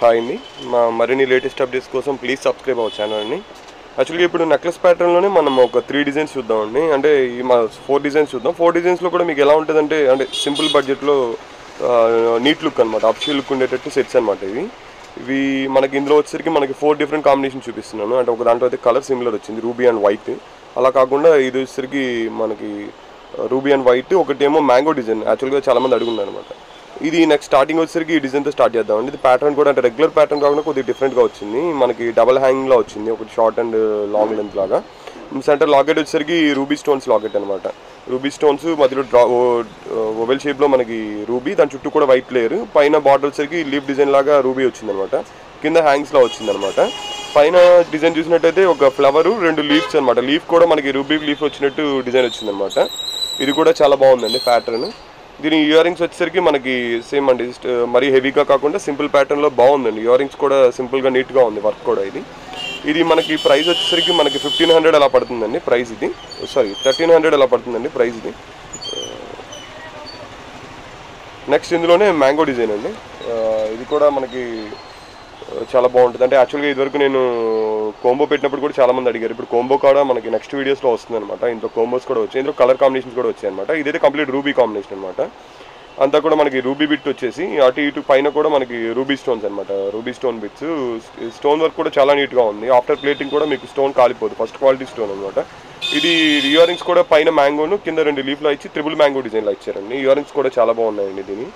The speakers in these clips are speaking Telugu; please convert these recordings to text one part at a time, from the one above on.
హాయ్ అండి మా మరిన్ని లేటెస్ట్ అప్డేట్స్ కోసం ప్లీజ్ సబ్స్క్రైబ్ అవర్ ఛానల్ అండి యాక్చువల్గా ఇప్పుడు నెక్లెస్ ప్యాటర్న్లోనే మనం ఒక త్రీ డిజైన్స్ చూద్దామండి అంటే ఈ మా ఫోర్ డిజైన్స్ చూద్దాం. ఫోర్ డిజైన్స్లో కూడా మీకు ఎలా ఉంటుందంటే అంటే సింపుల్ బడ్జెట్లో నీట్ లుక్ అనమాట అప్షీ లుక్ ఉండేటట్టు సెట్స్ అనమాట ఇవి. ఇవి మనకి ఇందులో వచ్చేసరికి మనకి ఫోర్ డిఫరెంట్ కాంబినేషన్ చూపిస్తున్నాను. అంటే ఒక దాంట్లో అయితే కలర్ సిమిలర్ వచ్చింది రూబీ అండ్ వైట్ అలా కాకుండా ఇది వచ్చేసరికి మనకి రూబీ అండ్ వైట్ ఒకటేమో మ్యాంగో డిజైన్ యాక్చువల్గా చాలా మంది అడుగున్నారు అనమాట ఇది నెక్స్ట్ స్టార్టింగ్ వచ్చేసరికి ఈ డిజైన్తో స్టార్ట్ చేద్దాం అండి ఇది ప్యాటర్న్ కూడా అంటే రెగ్యులర్ ప్యాటర్న్ కాకుండా కొద్దిగా డిఫరెంట్గా వచ్చింది. మనకి డబల్ హ్యాంగింగ్లో వచ్చింది. ఒకటి షార్ట్ అండ్ లాంగ్ లెంత్ లాగా. సెంటర్ లాకెట్ వచ్చేసరికి రూబీ స్టోన్స్ లాకెట్ అనమాట రూబీ స్టోన్స్ మధ్యలో డ్రా ఓవెల్ షేప్లో మనకి రూబీ దాని చుట్టూ కూడా వైట్ లేయర్ పైన బార్డర్ వచ్చేసరికి లీఫ్ డిజైన్ లాగా రూబీ వచ్చిందనమాట కింద హ్యాంగ్స్లో వచ్చిందనమాట పైన డిజైన్ చూసినట్టయితే ఒక ఫ్లవరు రెండు లీఫ్స్ అనమాట లీఫ్ కూడా మనకి రూబీ లీఫ్ వచ్చినట్టు డిజైన్ వచ్చిందనమాట ఇది కూడా చాలా బాగుందండి ప్యాటర్న్ దీని ఇయర్ రింగ్స్ వచ్చేసరికి మనకి సేమ్ అండి. Uh, మరీ హెవీగా కాకుండా సింపుల్ ప్యాటర్న్లో బాగుందండి. ఇయర్ రింగ్స్ కూడా సింపుల్గా నీట్గా ఉంది వర్క్ కూడా ఇది. ఇది మనకి ప్రైస్ వచ్చేసరికి మనకి ఫిఫ్టీన్ హండ్రెడ్ అలా పడుతుందండి ప్రైస్ ఇది. సారీ థర్టీన్ హండ్రెడ్ అలా పడుతుందండి ప్రైస్ ఇది. Uh, నెక్స్ట్ ఇందులోనే మ్యాంగో డిజైన్ అండి. Uh, ఇది కూడా మనకి చాలా బాగుంటుంది. అంటే యాక్చువల్గా ఇదివరకు నేను కోంబో పెట్టినప్పుడు కూడా చాలామంది అడిగారు. ఇప్పుడు కోంబో కూడా మనకి నెక్స్ట్ వీడియోస్లో వస్తుంది అనమాట ఇందులో కోంబోస్ కూడా వచ్చాయి. ఇందులో కలర్ కాంబినేషన్స్ కూడా వచ్చాయి అనమాట ఇదైతే కంప్లీట్ రూబీ కాంబినేషన్ అనమాట అంతా కూడా మనకి రూబీ బిట్ వచ్చేసి అటు ఇటు పైన కూడా మనకి రూబీ స్టోన్స్ అనమాట ruby stone bits stone work కూడా చాలా నీట్గా ఉంది. ఆఫ్టర్ ప్లేటింగ్ కూడా మీకు స్టోన్ కాలిపోదు. ఫస్ట్ క్వాలిటీ స్టోన్ అనమాట ఇది ఇయర్ రింగ్స్ కూడా పైన మ్యాంగోను కింద రెండు లీఫ్లో ఇచ్చి త్రిబుల్ మ్యాంగో డిజైన్లో ఇచ్చారండి. ఇయరింగ్స్ కూడా చాలా బాగున్నాయండి దీని.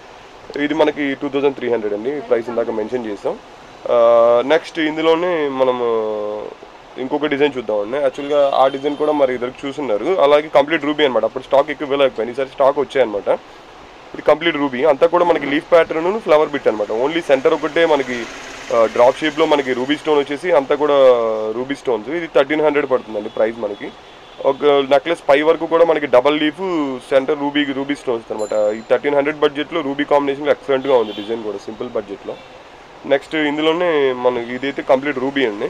ఇది మనకి టూ థౌజండ్ త్రీ హండ్రెడ్ అండి. ప్రైస్ ఇందాక మెన్షన్ చేసాం నెక్స్ట్ ఇందులోనే మనము ఇంకొక డిజైన్ చూద్దామండి. యాక్చువల్గా ఆ డిజైన్ కూడా మరి ఇద్దరికి చూస్తున్నారు అలాగే కంప్లీట్ రూబీ అనమాట అప్పుడు స్టాక్ ఎక్కువ వెళ్ళకపోయింది ఈసారి స్టాక్ వచ్చాయన్నమాట. ఇది కంప్లీట్ రూబీ అంతా కూడా మనకి లీఫ్ ప్యాటర్న్ ఫ్లవర్ బిట్ అనమాట ఓన్లీ సెంటర్ ఒకటే మనకి డ్రాప్ షేప్లో మనకి రూబీ స్టోన్ వచ్చేసి అంతా కూడా రూబీ స్టోన్స్ ఇది థర్టీన్ హండ్రెడ్ పడుతుందండి ప్రైస్ మనకి. ఒక నెక్లెస్ పై వరకు కూడా మనకి double leaf centre ruby ruby stones అనమాట ఈ థర్టీన్ హండ్రెడ్ బడ్జెట్లో రూబీ కాంబినేషన్ ఎక్సలెంట్గా ఉంది డిజైన్ కూడా సింపుల్ బడ్జెట్లో నెక్స్ట్ ఇందులోనే మనకి ఇదైతే కంప్లీట్ రూబీ అండి.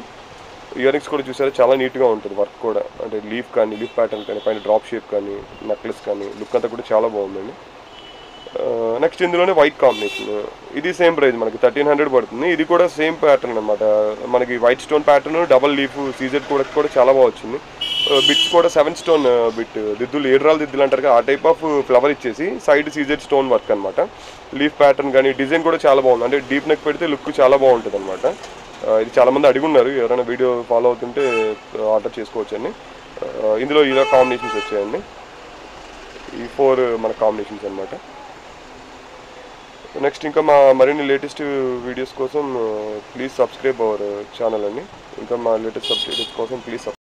ఇయరింగ్స్ కూడా చూసారా? చాలా నీట్గా ఉంటుంది వర్క్ కూడా. అంటే లీఫ్ కానీ లీఫ్ ప్యాటర్న్ కానీ పైన డ్రాప్ షేప్ కానీ నెక్లెస్ కానీ లుక్ అంతా కూడా చాలా బాగుందండి. నెక్స్ట్ ఇందులోనే వైట్ కాంబినేషన్ ఇది సేమ్ ప్రైస్ మనకి థర్టీన్ హండ్రెడ్ పడుతుంది. ఇది కూడా సేమ్ ప్యాటర్న్ అనమాట మనకి white stone pattern double leaf CZ కూడా కూడా చాలా బాగా వచ్చింది. బిట్స్ కూడా సెవెన్ స్టోన్ బిట్ దిద్దులు ఏడ్రాల దిద్దులు అంటారు కదా ఆ టైప్ ఆఫ్ ఫ్లవర్ ఇచ్చేసి సైడ్ సీజెడ్ స్టోన్ వర్క్ అనమాట లీఫ్ ప్యాటర్న్ కానీ డిజైన్ కూడా చాలా బాగుంది. అంటే డీప్ నెక్ పెడితే లుక్ చాలా బాగుంటుంది అనమాట ఇది చాలా మంది అడుగున్నారు ఎవరైనా వీడియో ఫాలో అవుతుంటే ఆర్డర్ చేసుకోవచ్చు అండి ఇందులో ఇలా కాంబినేషన్స్ వచ్చాయండి. ఈ ఫోర్ మన కాంబినేషన్స్ అనమాట నెక్స్ట్ ఇంకా మా మరిన్ని లేటెస్ట్ వీడియోస్ కోసం ప్లీజ్ సబ్స్క్రైబ్ అవర్ ఛానల్ అండి. ఇంకా మా లేటెస్ట్ అప్డేట్స్ కోసం ప్లీజ్